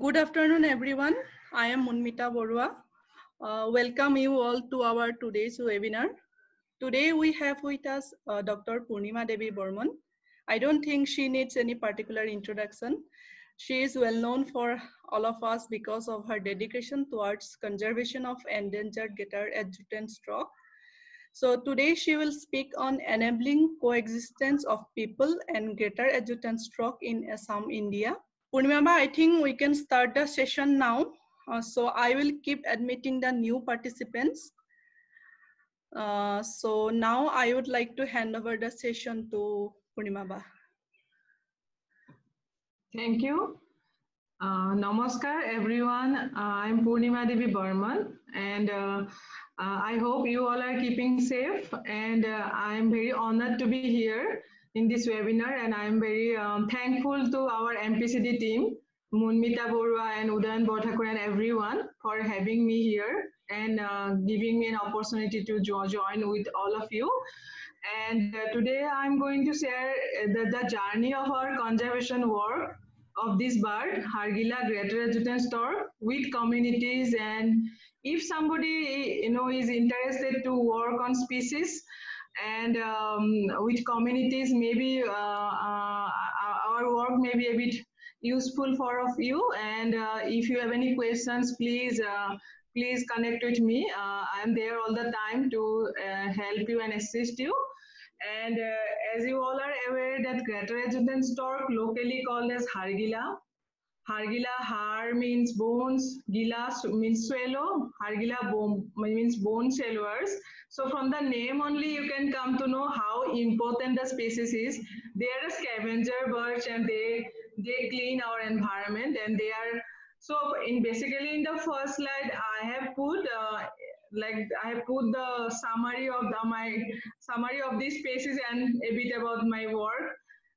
Good afternoon, everyone. I am Munmita Borua. Uh, welcome you all to our today's webinar. Today we have with us uh, Dr. Purnima Devi Barman. I don't think she needs any particular introduction. She is well known for all of us because of her dedication towards conservation of endangered Greater adjutant stork. So today she will speak on enabling coexistence of people and Greater adjutant stork in Assam, India. Purnima, I think we can start the session now. Uh, so I will keep admitting the new participants. Uh, so now I would like to hand over the session to Purnima. Thank you. Uh, namaskar, everyone. Uh, I'm Purnima Devi Barman, and uh, uh, I hope you all are keeping safe. And I'm very honored to be here in this webinar, and I'm very um, thankful to our MPCD team, Munmita Borua and Udayan Borthakur and everyone for having me here and uh, giving me an opportunity to jo join with all of you. And uh, today I'm going to share the, the journey of our conservation work of this bird, Hargila greater adjutant stork, with communities. And if somebody you know is interested to work on species and um, with communities, maybe uh, uh, our work may be a bit useful for of you. And uh, if you have any questions, please uh, please connect with me. Uh, I'm there all the time to uh, help you and assist you. And uh, as you all are aware that greater adjutant stork, locally called as Hargilla. Hargilla, har means bones, gila means swallow, Hargilla bone, means bone swallowers. So from the name only you can come to know how important the species is. They are a scavenger birds and they, they clean our environment and they are so in basically in the first slide, I have put uh, like I have put the summary of the my summary of these species and a bit about my work.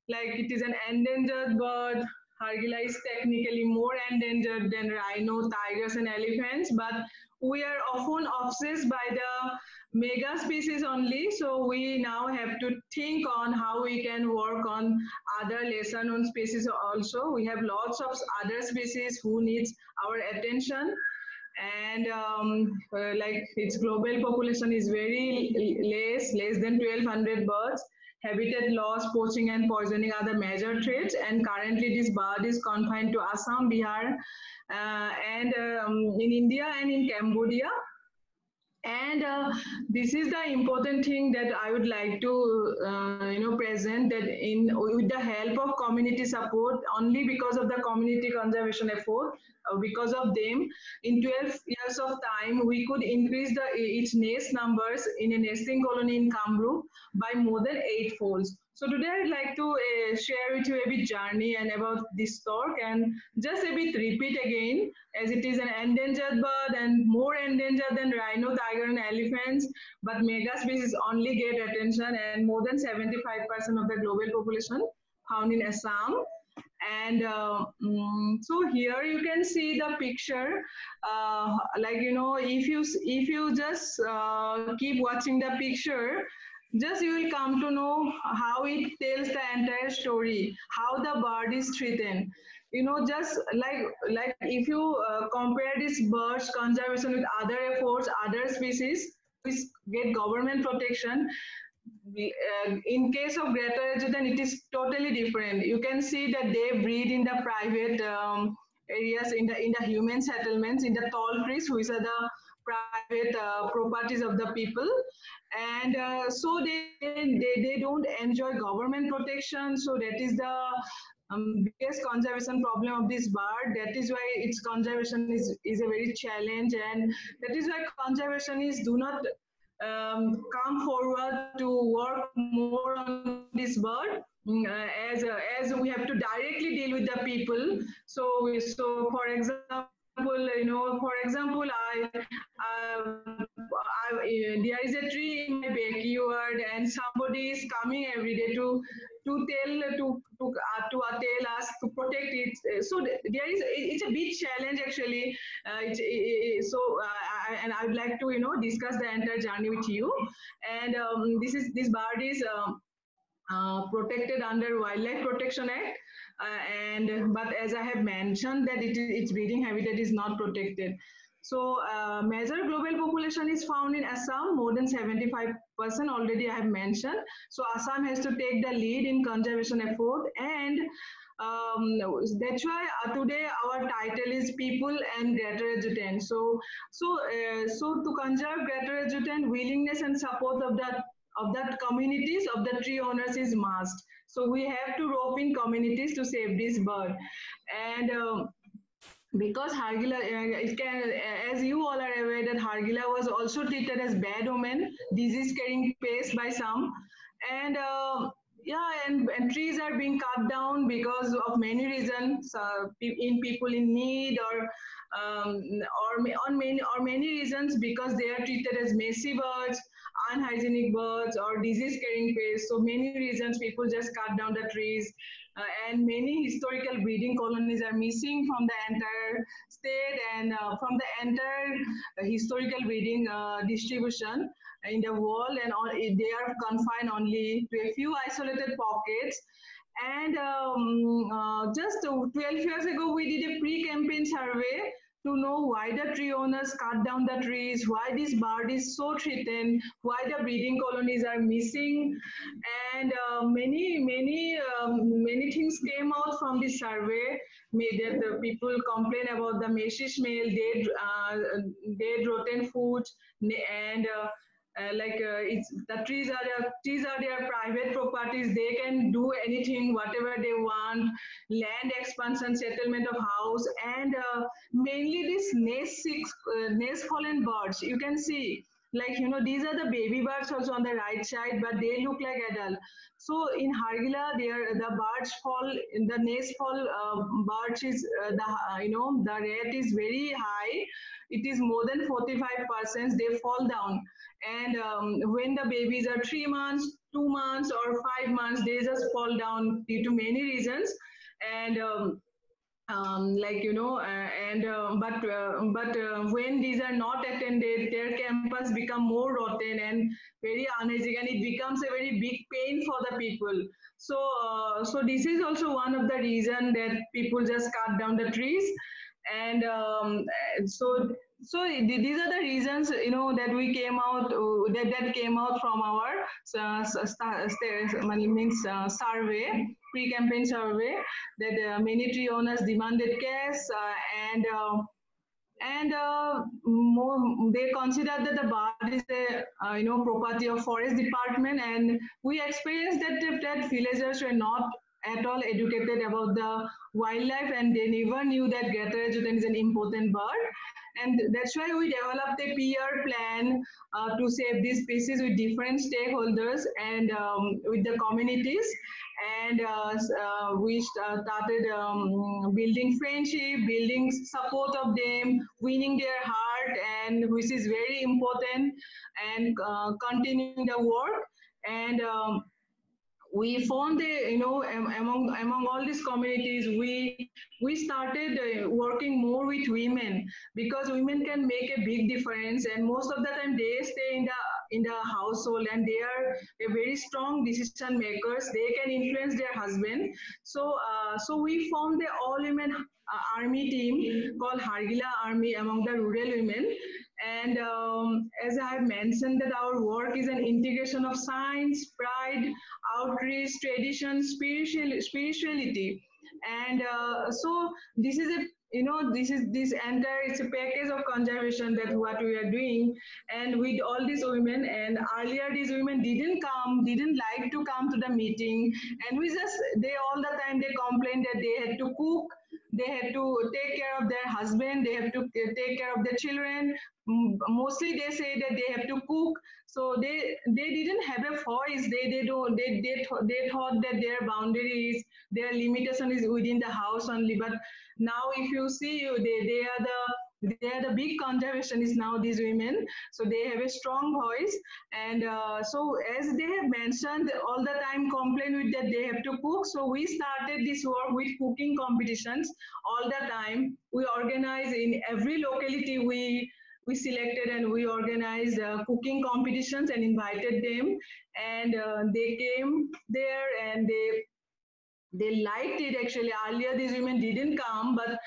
Like it is an endangered bird. Hargilla is technically more endangered than rhino, tigers, and elephants, but we are often obsessed by the mega species only. So we now have to think on how we can work on other lesser known species also. We have lots of other species who needs our attention and um, uh, like its global population is very less, less than 1200 birds. Habitat loss, poaching and poisoning are the major threats and currently this bird is confined to Assam, Bihar uh, and um, in India and in Cambodia and uh, this is the important thing that i would like to uh, you know present that in with the help of community support only because of the community conservation effort uh, because of them in 12 years of time we could increase the its nest numbers in a nesting colony in kamrup by more than eight folds so today I'd like to uh, share with you a bit journey and about this stork and just a bit repeat again as it is an endangered bird and more endangered than rhino, tiger and elephants but mega species only get attention and more than 75% of the global population found in Assam. And uh, um, so here you can see the picture. Uh, like you know if you if you just uh, keep watching the picture just you will come to know how it tells the entire story how the bird is treated you know just like like if you uh, compare this birds conservation with other efforts other species which get government protection uh, in case of greater adjutant it is totally different. You can see that they breed in the private um, areas in the in the human settlements in the tall trees which are the private uh, properties of the people. And uh, so they, they they don't enjoy government protection. So that is the um, biggest conservation problem of this bird that is why its conservation is is a very challenge. And that is why conservationists do not um, come forward to work more on this bird mm, uh, as uh, as we have to directly deal with the people. So so for example you know, for example, I, uh, I, there is a tree in my backyard, and somebody is coming every day to to tell to to uh, to uh, tell us to protect it. So there is it's a big challenge actually. Uh, it's, it, so uh, I, and I would like to you know discuss the entire journey with you. And um, this is this bird is. Um, uh, protected under Wildlife Protection Act. Uh, and but as I have mentioned that it is, its breeding habitat is not protected. So uh, major global population is found in Assam, more than 75% already I have mentioned. So Assam has to take the lead in conservation effort and um, that's why uh, today our title is people and greater adjutant so so uh, so to conserve greater adjutant willingness and support of that of that communities of the tree owners is must so we have to rope in communities to save this bird. And um, because Hargilla, uh, it can, as you all are aware that Hargilla was also treated as bad omen, disease carrying pest by some. And uh, yeah, and, and trees are being cut down because of many reasons, uh, in people in need or um, or on many or many reasons because they are treated as messy birds, unhygienic birds, or disease-carrying pests. So many reasons people just cut down the trees, uh, and many historical breeding colonies are missing from the entire state and uh, from the entire historical breeding uh, distribution in the world and all, they are confined only to a few isolated pockets. And um, uh, just 12 years ago, we did a pre-campaign survey to know why the tree owners cut down the trees, why this bird is so threatened, why the breeding colonies are missing, and uh, many, many, um, many things came out from the survey. Made that the people complain about the meshy smell, dead, uh, dead rotten food, and uh, uh, like uh, it's the trees are their trees are their private properties. They can do anything whatever they want. Land expansion settlement of house and uh, mainly these nest six uh, nest fallen birds. You can see like you know these are the baby birds also on the right side but they look like adult. So in hargilla there the birds fall in the nest fall uh, birds is uh, the uh, you know the rate is very high. It is more than 45 percent they fall down. And um, when the babies are three months, two months, or five months, they just fall down due to many reasons. And um, um, like you know, uh, and uh, but uh, but uh, when these are not attended, their campus become more rotten and very unhygienic, and it becomes a very big pain for the people. So uh, so this is also one of the reason that people just cut down the trees, and um, so so these are the reasons you know that we came out uh, that that came out from our uh, means uh, survey pre-campaign survey that uh, many tree owners demanded cash uh, and uh, and more, they consider that the bird is a you know property of forest department and we experienced that that villagers were not at all educated about the wildlife and they never knew that greater adjutant is an important bird and that's why we developed a PR plan uh, to save these species with different stakeholders and um, with the communities. And uh, uh, we started um, building friendship, building support of them, winning their heart, and which is very important, and uh, continuing the work. And um, we found the you know among among all these communities we we started uh, working more with women because women can make a big difference and most of the time they stay in the in the household and they are very strong decision makers. They can influence their husband. So uh, so we formed the all women uh, army team called hargilla army among the rural women. And um, as I have mentioned that our work is an integration of science, pride, outreach, tradition, spiritual, spirituality. And uh, so this is a you know this is this entire it's a package of conservation that what we are doing and with all these women and earlier these women didn't come didn't like to come to the meeting and we just they all the time they complained that they had to cook they had to take care of their husband they have to uh, take care of their children. Mostly they say that they have to cook. So they they didn't have a voice. They they don't they they, th they thought that their boundaries their limitation is within the house only. But now if you see you they they are the they are the big conservationists now these women. So they have a strong voice. And uh, so as they have mentioned all the time complain with that they have to cook. So we started this work with cooking competitions all the time. We organize in every locality. We we selected and we organized uh, cooking competitions and invited them. And uh, they came there and they they liked it actually. Earlier these women didn't come but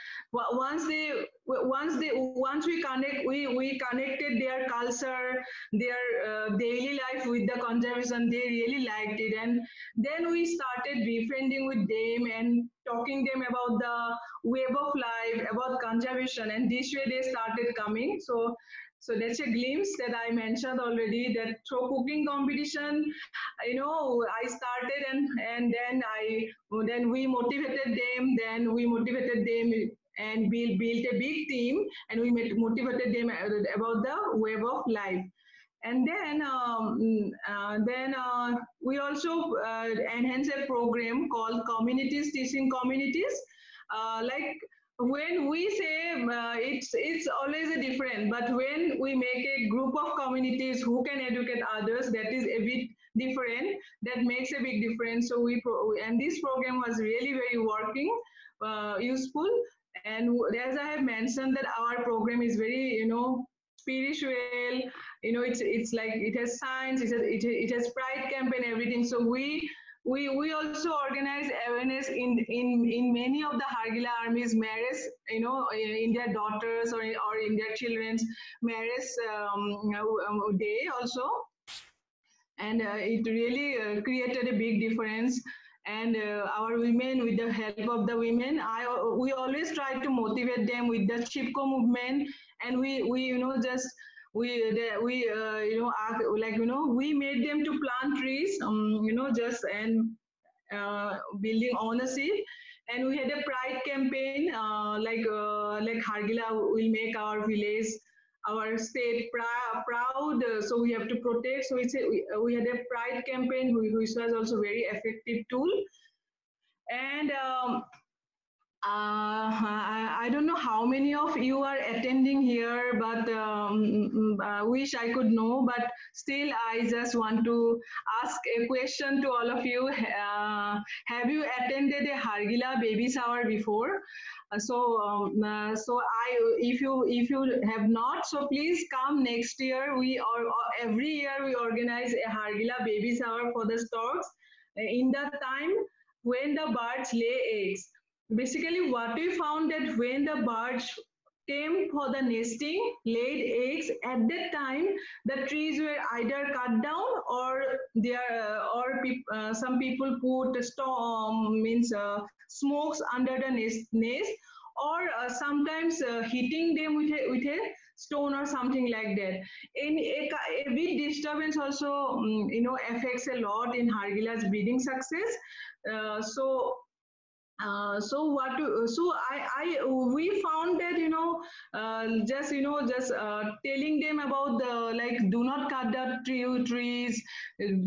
once they once they once we connect we we connected their culture their uh, daily life with the conservation they really liked it. And then we started befriending with them and talking them about the web of life about conservation. And this way they started coming. So so that's a glimpse that I mentioned already that through cooking competition, you know, I started and, and then I, then we motivated them, then we motivated them and we built a big team and we motivated them about the web of life. And then, um, uh, then uh, we also uh, enhanced a program called Communities Teaching Communities. Uh, like when we say uh, it's it's always a different but when we make a group of communities who can educate others that is a bit different that makes a big difference so we and this program was really very working uh, useful and as i have mentioned that our program is very you know spiritual you know it's it's like it has science it has, it, it has pride campaign everything so we we, we also organize awareness in, in, in many of the Hargila armies marriage, you know, in their daughters or, or in their children's marriage um, um, day also. And uh, it really uh, created a big difference and uh, our women with the help of the women i we always try to motivate them with the chipko movement. And we we you know just we we uh, you know like you know we made them to plant trees um, you know just and uh, building ownership and we had a pride campaign uh, like uh, like Hargila will make our village our state pr- proud uh, so we have to protect so it's a, we, uh, we had a pride campaign which was also very effective tool and um, uh, I, I, don't know how many of you are attending here, but um, mm, I wish I could know. But still, I just want to ask a question to all of you. Uh, have you attended a Hargila baby shower before? Uh, so, um, uh, so I, if you if you have not, so please come next year. We are every year we organize a Hargila baby shower for the storks. In that time when the birds lay eggs basically what we found that when the birds came for the nesting, laid eggs, at that time the trees were either cut down or there uh, or pe uh, some people put storm means uh, smokes under the nest, nest or uh, sometimes uh, hitting them with a, with a stone or something like that. In a, a big disturbance also um, you know affects a lot in Hargila's breeding success. Uh, so uh, so what so I, I we found that you know uh, just you know just uh, telling them about the like do not cut the tree trees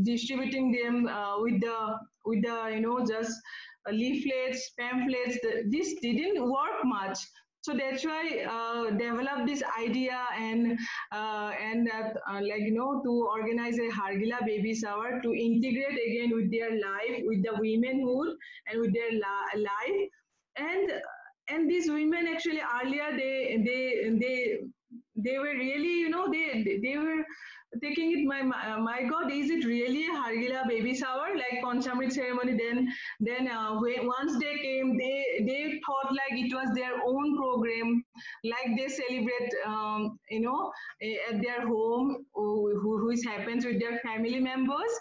distributing them uh, with the with the you know just leaflets pamphlets the, this didn't work much so that's why uh, develop this idea and uh, and uh, like you know to organize a hargila baby shower to integrate again with their life with the womenhood and with their life. And and these women actually earlier they they they they were really you know they they were taking it my my god is it really a hargila baby shower? Like conchamrit ceremony then then uh, once they came they they thought like it was their own program. Like they celebrate um, you know at their home who, which happens with their family members.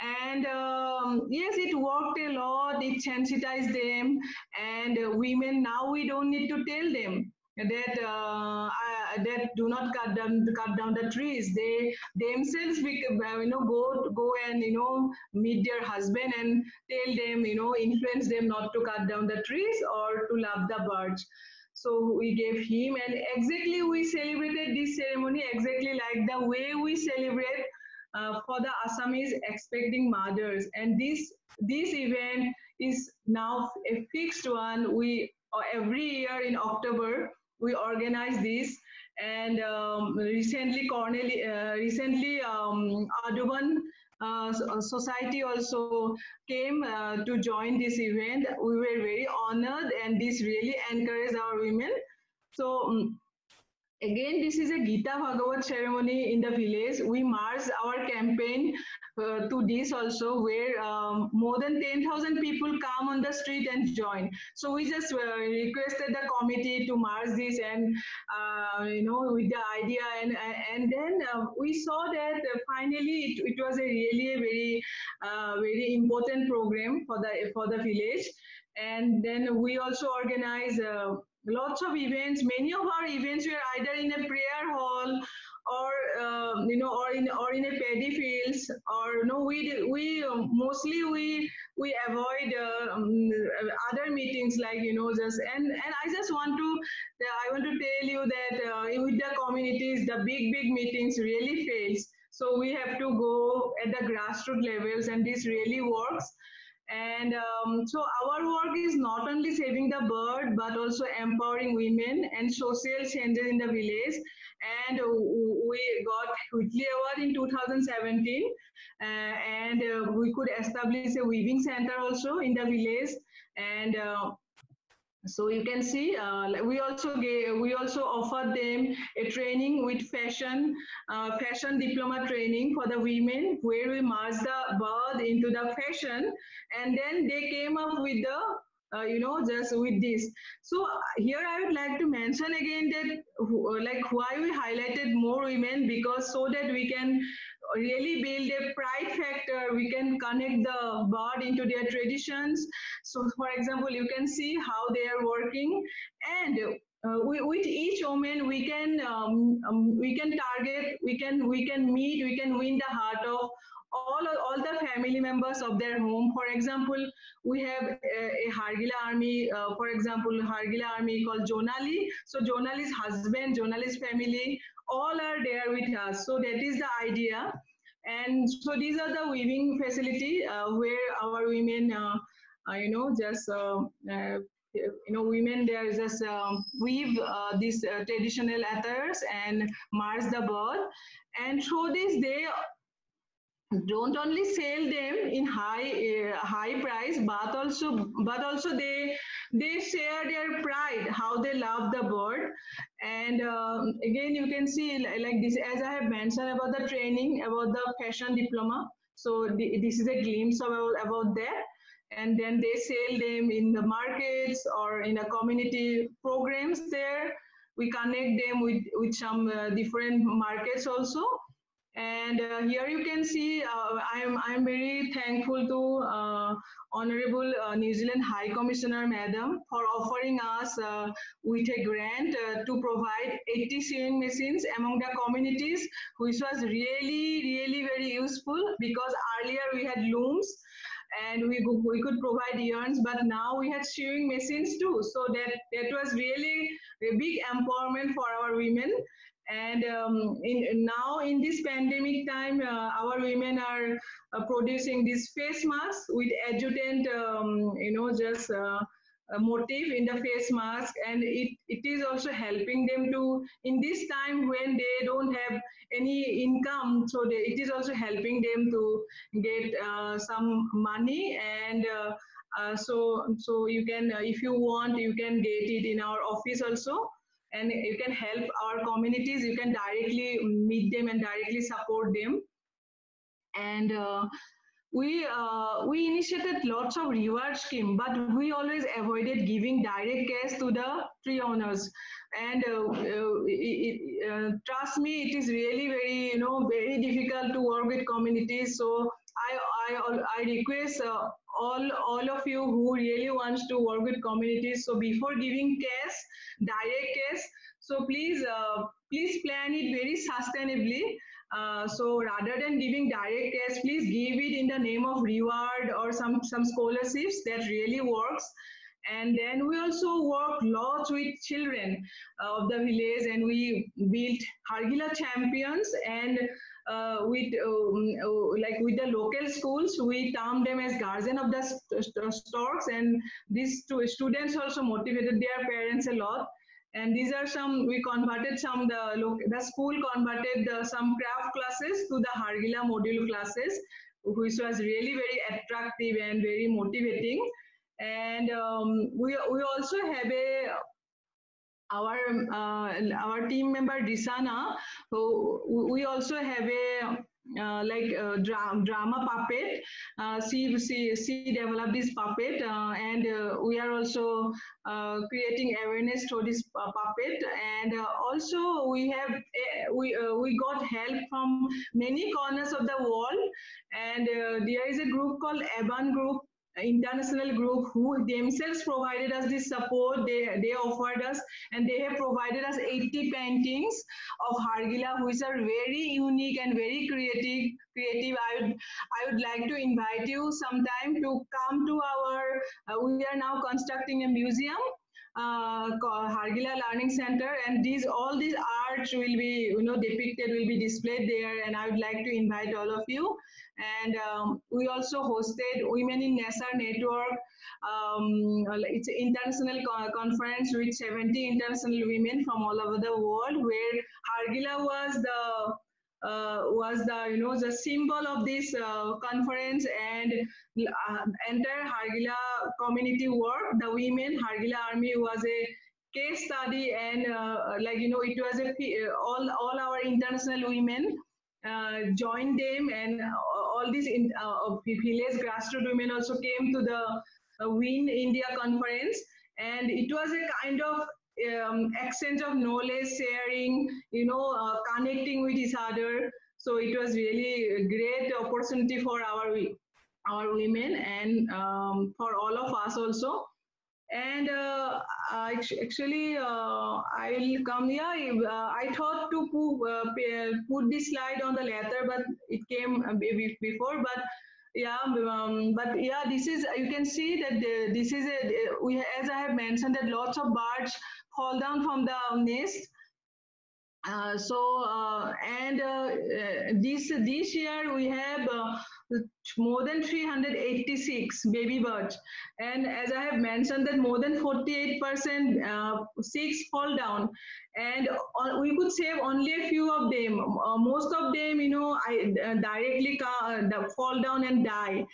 And um, yes it worked a lot. It sensitized them. And uh, women now we don't need to tell them that uh, do not cut down cut down the trees. They themselves uh, you know go go and you know meet their husband and tell them you know influence them not to cut down the trees or to love the birds. So we gave him and exactly we celebrated this ceremony exactly like the way we celebrate uh, for the Assamese expecting mothers. And this this event is now a fixed one. We uh, every year in October we organize this and um, recently Cornell, uh, recently um, Audubon uh, uh, Society also came uh, to join this event. We were very honored and this really encouraged our women. So um, Again, this is a Gita Bhagavat ceremony in the village. We march our campaign uh, to this also where um, more than 10,000 people come on the street and join. So we just uh, requested the committee to march this and, uh, you know, with the idea and, and then uh, we saw that finally it, it, was a really a very, uh, very important program for the, for the village. And then we also organize uh, lots of events. Many of our events were either in a prayer hall or uh, you know or in or in a paddy fields or you no we we um, mostly we we avoid uh, um, other meetings like you know just and and i just want to i want to tell you that uh, with the communities the big big meetings really fails so we have to go at the grassroots levels and this really works and um, so our work is not only saving the bird, but also empowering women and social changes in the village. And we got Whitley Award in 2017. Uh, and uh, we could establish a weaving center also in the village. And uh, so you can see uh, we also gave, we also offered them a training with fashion uh, fashion diploma training for the women where we merge the bird into the fashion and then they came up with the uh, you know just with this. So here i would like to mention again that like why we highlighted more women because so that we can really build a pride factor. We can connect the bird into their traditions. So for example, you can see how they are working and uh, we, with each woman we can um, um, we can target we can we can meet we can win the heart of all the family members of their home for example we have a, a hargila army uh, for example hargila army called jonali so jonali's husband jonali's family all are there with us. So that is the idea. And so these are the weaving facility uh, where our women, uh, uh you know, just uh, uh, you know, women there just um, weave these traditional attires and march the bird. And through this, they don't only sell them in high uh, high price but also but also they they share their pride how they love the bird. And um, again you can see like this as i have mentioned about the training about the fashion diploma. So this is a glimpse about about that. And then they sell them in the markets or in a community programs there. We connect them with with some uh, different markets also and uh, here you can see uh, I'm, I'm very thankful to uh, Honorable uh, New Zealand High Commissioner Madam for offering us uh, with a grant uh, to provide 80 sewing machines among the communities, which was really, really very useful because earlier we had looms and we, we could provide yarns, but now we had sewing machines too. So that, that was really a big empowerment for our women and um, in, now in this pandemic time, uh, our women are uh, producing this face mask with adjutant, um, you know, just uh, a motif in the face mask. And it, it is also helping them to in this time when they don't have any income so they, it is also helping them to get uh, some money. And uh, uh, so so you can if you want you can get it in our office also and you can help our communities. You can directly meet them and directly support them. And uh, we uh, we initiated lots of reward scheme but we always avoided giving direct cash to the tree owners. And uh, uh it, uh, trust me it is really very you know very difficult to work with communities. So i i i request uh, all all of you who really wants to work with communities. So before giving cash direct cash so please uh, please plan it very sustainably. Uh, so rather than giving direct cash please give it in the name of reward or some some scholarships that really works. And then we also work lots with children of the village and we built Hargila champions and uh, with um, uh, like with the local schools, we term them as guardian of the st storks, and these two students also motivated their parents a lot. And these are some we converted some the the school converted the, some craft classes to the Hargila module classes, which was really very attractive and very motivating. And um, we we also have a our uh, our team member Disana, who we also have a uh, like uh, dra drama puppet. Uh, she, she, she developed this puppet uh, and uh, we are also uh, creating awareness for this puppet and also we have we, we got help from many corners of the world and there is a group called Evan group international group who themselves provided us this support they they offered us and they have provided us 80 paintings of hargila which are very unique and very creative creative. I would i would like to invite you sometime to come to our uh, we are now constructing a museum uh, Hargila Learning Center, and these all these arts will be you know depicted, will be displayed there, and I would like to invite all of you. And um, we also hosted Women in NESAR Network. Um, it's an international co conference with 70 international women from all over the world, where Hargila was the was the you know the symbol of this uh, conference and uh, entire Hargila community work. The women Hargila Army was a case study and uh, like you know it was a all all our international women uh, joined them and all these in, uh, village grassroots women also came to the Win India conference and it was a kind of um, exchange of knowledge sharing you know uh, connecting with each other. So it was really a great opportunity for our our women and um, for all of us also. And uh, actually uh, i will come here. Uh, i thought to put, uh, put this slide on the letter but it came before but yeah um, but yeah this is you can see that the, this is a we as i have mentioned that lots of birds fall down from the nest. Uh, so uh, and uh, this this year we have more than 386 baby birds. And as i have mentioned that more than 48 percent uh, six fall down. And uh, we could save only a few of them. Uh, most of them you know i uh, directly uh, fall down and die.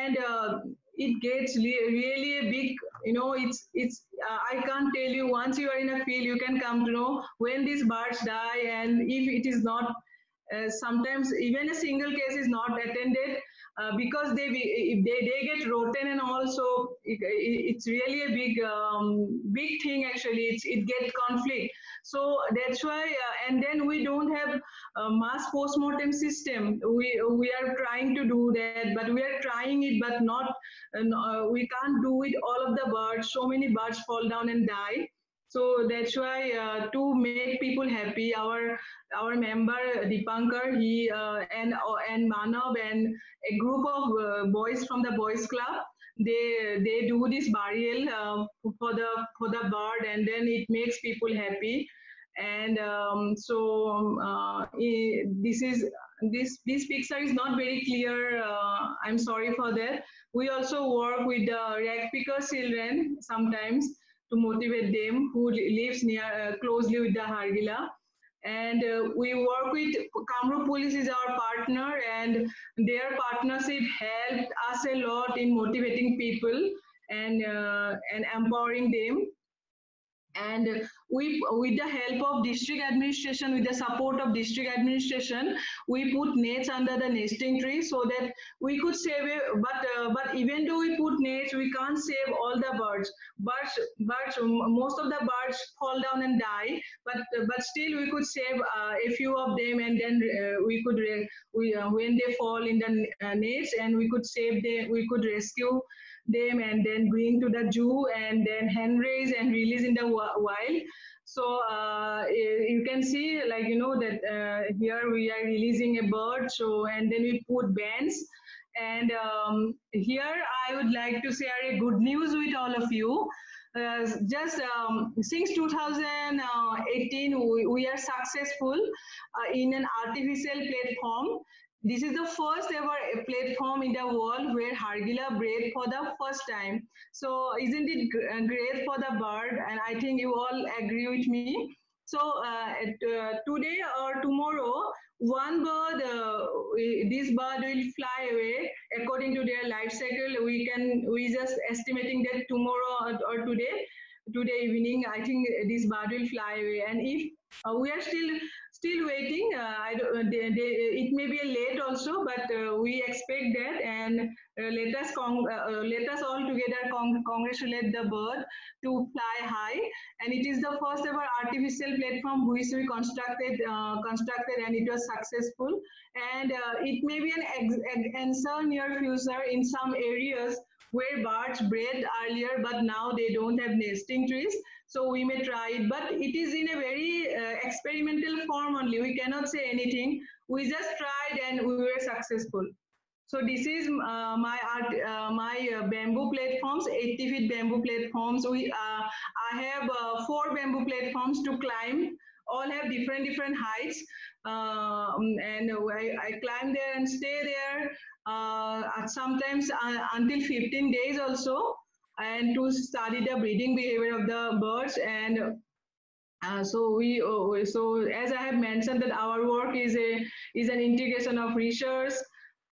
And uh, it gets really a big you know it's it's i can't tell you. Once you are in a field you can come to know when these birds die and if it is not uh, sometimes even a single case is not attended uh, because they they, they get rotten and also it, it's really a big um, big thing actually. It's, it gets conflict. So that's why uh, and then we don't have a mass post-mortem system. We we are trying to do that but we are trying it but not uh, we can't do it all of the birds. So many birds fall down and die so that's why uh, to make people happy, our our member Dipankar, he uh, and uh, and Manav and a group of uh, boys from the boys club, they they do this burial uh, for the for the bird, and then it makes people happy. And um, so um, uh, this is this this picture is not very clear. I'm sorry for that. We also work with the rag picker children sometimes to motivate them who lives near uh, closely with the Hargila. And uh, we work with Kamrup Police is our partner and their partnership helped us a lot in motivating people and, uh, and empowering them and we with the help of district administration with the support of district administration we put nets under the nesting tree so that we could save it but uh, but even though we put nets we can't save all the birds birds birds most of the birds fall down and die but uh, but still we could save uh, a few of them and then uh, we could we uh, when they fall in the uh, nets and we could save them we could rescue them and then bring to the zoo and then hen raise and release in the wild. So uh, you can see like, you know, that uh, here we are releasing a bird. So, and then we put bands. And um, here I would like to share a good news with all of you. Uh, just um, since 2018, we, we are successful uh, in an artificial platform this is the first ever platform in the world where Hargila bred for the first time. So isn't it uh, great for the bird? And I think you all agree with me. So uh, uh, today or tomorrow, one bird, uh, this bird will fly away according to their life cycle. We can, we just estimating that tomorrow or, today, today evening, I think this bird will fly away. And if uh, we are still still waiting. Uh, I don't, uh, they, they, it may be late also, but uh, we expect that and let us let us all together con- congratulate the bird to fly high. And it is the first ever artificial platform which we constructed constructed and it was successful. And it may be an answer near future in some areas where birds bred earlier, but now they don't have nesting trees. So we may try it, but it is in a very uh, experimental form only. We cannot say anything. We just tried and we were successful. So this is uh, my art, uh, my uh, bamboo platforms, 80 feet bamboo platforms. We, uh, I have uh, four bamboo platforms to climb. All have different different heights, and I, I, climb there and stay there. Uh, sometimes until 15 days also and to study the breeding behavior of the birds and uh, so we uh, so as i have mentioned that our work is a is an integration of research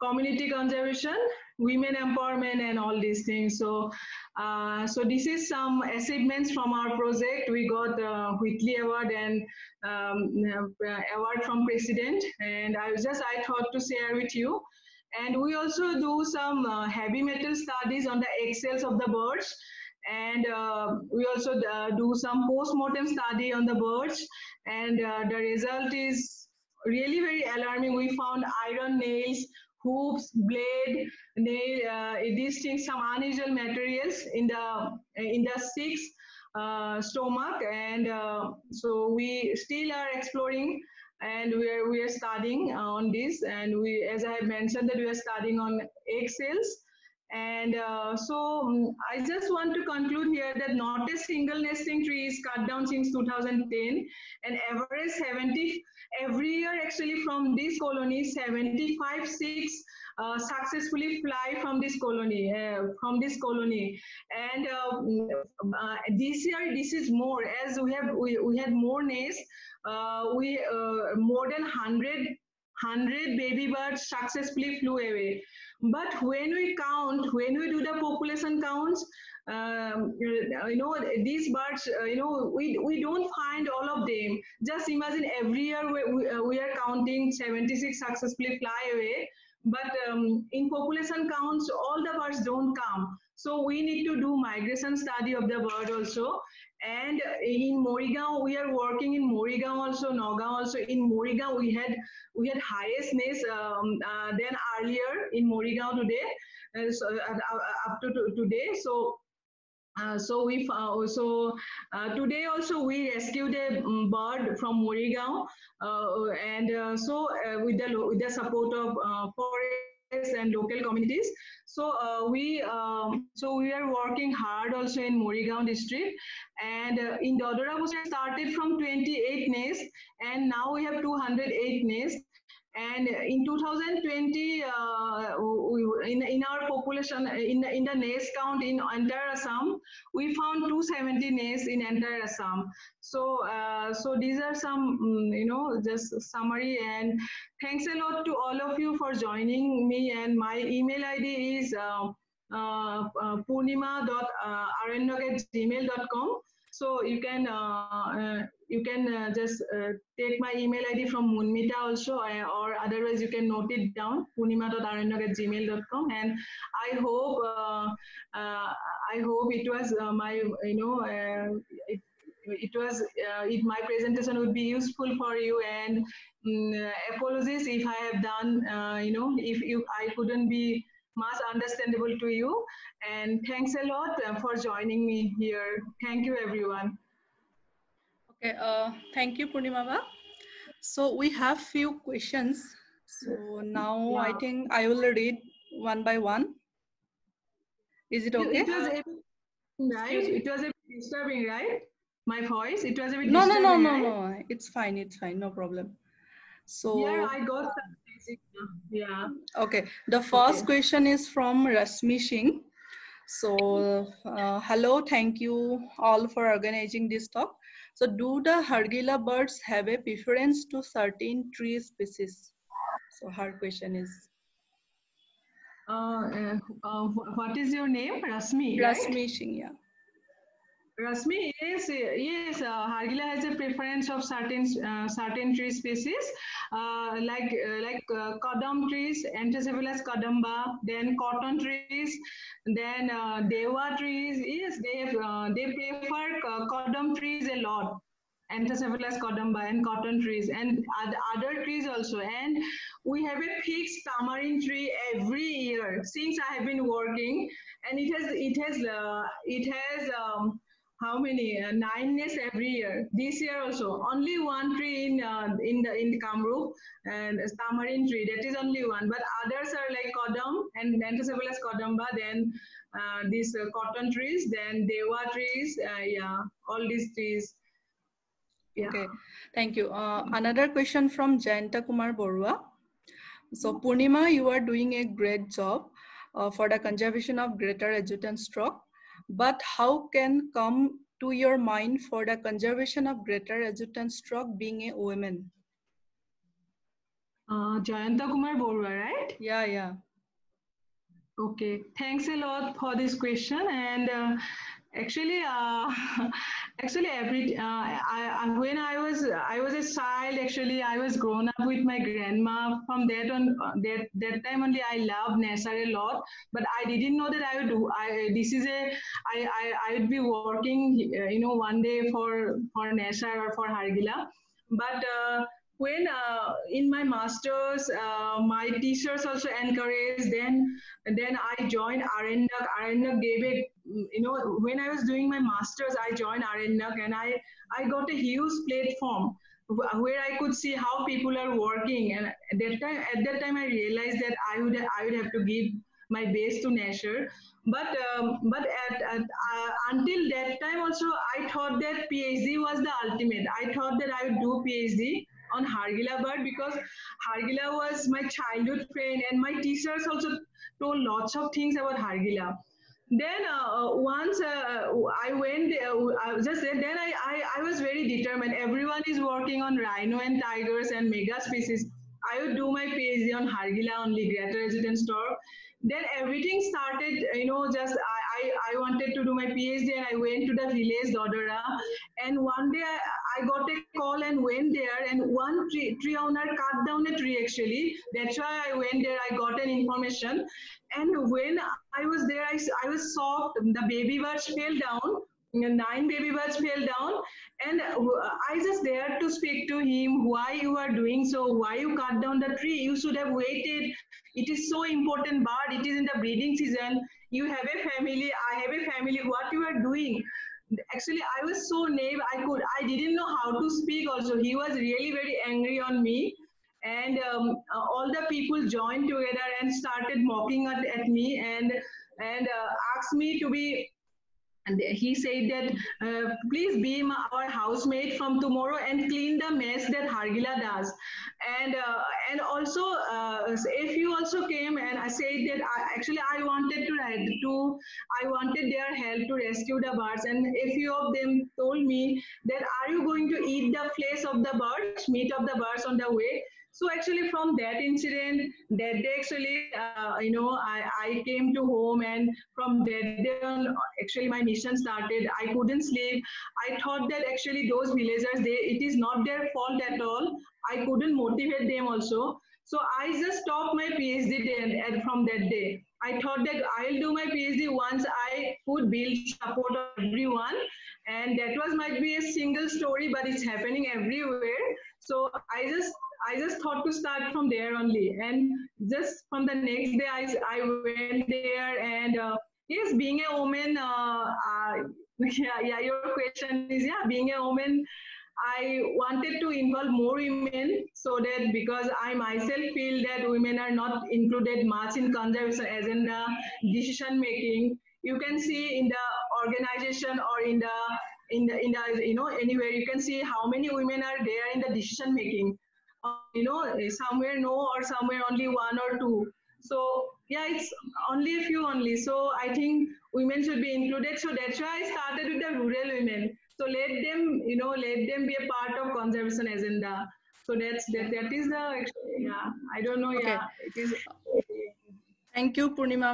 community conservation women empowerment and all these things. So uh, so this is some achievements from our project. We got the whitley award and um, uh, award from president. And i just i thought to share with you and we also do some uh, heavy metal studies on the egg eggshells of the birds. And uh, we also uh, do some post-mortem study on the birds. And uh, the result is really very alarming. We found iron nails, hoops, blade, nail, uh, these things, some unusual materials in the, in the six uh, stomach. And so we still are exploring and we are we are studying on this. And we as i have mentioned that we are studying on eggshells and uh, so um, i just want to conclude here that not a single nesting tree is cut down since 2010 and average 70 every year actually from this colony 75 6 uh, successfully fly from this colony uh, from this colony. And uh, uh this year this is more. As we have we, we had more nests we more than 100 100 baby birds successfully flew away. But when we count when we do the population counts um, you know these birds uh, you know we we don't find all of them. Just imagine every year we, we, uh, we are counting 76 successfully fly away but um, in population counts all the birds don't come so we need to do migration study of the bird also and in Morigaon, we are working in Morigaon also, Nagaon also. In Morigaon, we had we had highest nest um, uh, than earlier in Morigaon today, uh, so, uh, uh up to today. So uh, so we uh, so uh, today also we rescued a um, bird from Morigaon, uh, and so with the with the support of forest and local communities. So uh, we um, so we are working hard also in Morigaon district, and uh, in Dodora we started from 28 nests, and now we have 208 nests. And in 2020, uh, in, in our population, in the, in the nest count in entire Assam, we found 270 nests in entire Assam. So, uh, so these are some, mm, you know, just summary. And thanks a lot to all of you for joining me. And my email ID is uh, uh, uh purnima.aranyok at gmail.com. So you can uh, uh, you can uh, just take my email ID from Munmita also, or otherwise you can note it down gmail.com. And I hope I hope it was my you know it, it was uh, it, my presentation would be useful for you and um, apologies if i have done uh, you know if you i couldn't be much understandable to you. And thanks a lot uh, for joining me here. Thank you, everyone. Okay, uh, thank you, Purnima. So we have few questions. So now yeah. I think I will read one by one. Is it okay? It was a, right? It was a bit disturbing, right? My voice. It was a bit. No, no, no, no, right? no. It's fine. It's fine. No problem. So yeah, I got some yeah. Okay. The first okay. question is from Rasmi Singh. So, uh, hello, thank you all for organizing this talk. So, do the Hargilla birds have a preference to certain tree species? So, her question is. Uh, uh, uh what is your name? Rasmi. Rasmi right? Singh, yeah. Rasmi, yes, yes. Uh, Hargila has a preference of certain uh, certain tree species, uh, like uh, like uh, kadam trees, Anthocephalus kadamba, then cotton trees, then uh, dewa trees. Yes, they they prefer kadam trees a lot. Anthocephalus kadamba and cotton trees and other trees also. And we have a fixed tamarind tree every year since I have been working, and it has it has it has. Um, how many? Uh, nine nests every year. This year also. Only one tree in uh, in the in the Kamrup and tamarind tree. That is only one. But others are like kodam and Anthocephalus cadamba then uh, these uh, cotton trees then dewa trees uh, yeah all these trees. Yeah. okay. Thank you. Uh, another question from Jayanta Kumar Borua so Purnima you are doing a great job for the conservation of greater adjutant stork but how can come to your mind for the conservation of greater adjutant stork being a woman? Uh, Jayanta Kumar Borua, right? Yeah, yeah. Okay, thanks a lot for this question. And uh, actually uh, actually every uh, I, I, when i was i was a child actually i was grown up with my grandma. From that on that that time only i loved nature a lot. But i didn't know that i would do i this is a i i, I would be working you know one day for for nature or for hargila. But uh, when uh, in my masters uh, my teachers also encouraged then then i joined Aaranyak. Aaranyak gave it you know when i was doing my masters i joined Aaranyak and i i got a huge platform where i could see how people are working. And at that time at that time i realized that i would i would have to give my base to nature. But um, but at, at uh, until that time also i thought that phd was the ultimate. I thought that i would do phd on Hargila bird because Hargila was my childhood friend and my teachers also told lots of things about Hargila. Then uh, once uh, I went, uh, just then I, I, I was very determined. Everyone is working on rhino and tigers and mega species. I would do my PhD on Hargila only, greater adjutant stork. Then everything started, you know, just I, I, I wanted to do my PhD and I went to the village, Dadara. And one day I, I got a call and went there and one tree, tree owner cut down a tree actually. That's why I went there, I got an information. And when I was there, I, I was shocked. The baby birds fell down. Nine baby birds fell down. And i just dared to speak to him why you are doing so? Why you cut down the tree? You should have waited. It is so important bird. It is in the breeding season. You have a family. I have a family. What you are doing actually i was so naive i could i didn't know how to speak also. He was really very angry on me. And um, uh, all the people joined together and started mocking at, at me and and uh, asked me to be and he said that, uh, please be my, our housemate from tomorrow and clean the mess that Hargila does. And uh, and also, uh, if you also came and I said that I, actually I wanted to to I wanted their help to rescue the birds. And a few of them told me that, are you going to eat the flesh of the birds, meat of the birds on the way? So actually from that incident, that day actually, uh, you know, I, I came to home and from that day on, actually my mission started. I couldn't sleep. I thought that actually those villagers, they, it is not their fault at all. I couldn't motivate them also. So I just stopped my PhD day and from that day. I thought that I'll do my PhD once I could build support of everyone. And that was might be a single story, but it's happening everywhere. So I just I just thought to start from there only. And just from the next day, I, I went there and uh, yes, being a woman, uh, yeah, yeah, your question is, yeah, being a woman, I wanted to involve more women so that because I myself feel that women are not included much in conservation agenda decision making. You can see in the organization or in the in the in the you know anywhere you can see how many women are there in the decision making you know eh, somewhere no or somewhere only one or two. So yeah it's only a few only. So i think women should be included. So that's why i started with the rural women. So let them you know let them be a part of conservation agenda. So that's that that is the yeah i don't know okay. yeah it is thank you purnima